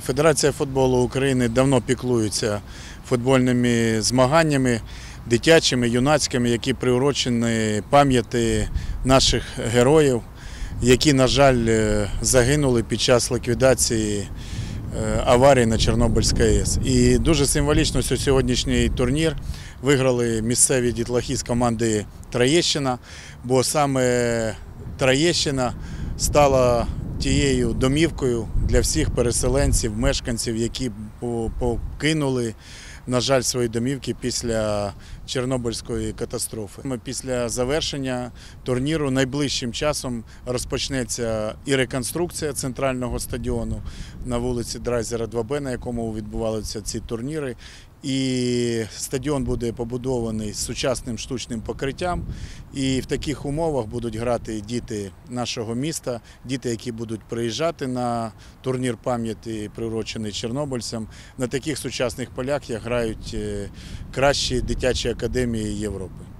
Федерація футболу України давно піклується футбольними змаганнями, дитячими, юнацькими, які приурочені пам'яті наших героїв, які, на жаль, е, загинули під час ліквідації е, аварії на Чорнобильській АЕС. І дуже символічно що сьогоднішній турнір виграли місцеві дітлахи з команди Троєщина, бо саме Троєщина стала тією домівкою для всіх переселенців, мешканців, які покинули, на жаль, свої домівки після Чорнобильської катастрофи. Ми Після завершення турніру найближчим часом розпочнеться і реконструкція центрального стадіону на вулиці Драйзера 2Б, на якому відбувалися ці турніри. І стадіон буде побудований з сучасним штучним покриттям. І в таких умовах будуть грати діти нашого міста, діти, які будуть приїжджати на турнір пам'яті, приурочений чорнобильцям. На таких сучасних полях грають е, кращі дитячі академії Європи.